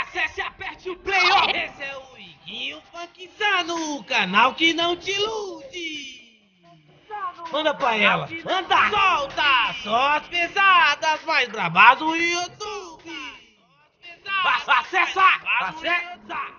Acesse e aperte o play, ó! Esse é o Iguinho Funkzano, o canal que não te ilude! Manda pra ela, manda, solta! Só as pesadas mais brabas no YouTube! Acessa, acessa.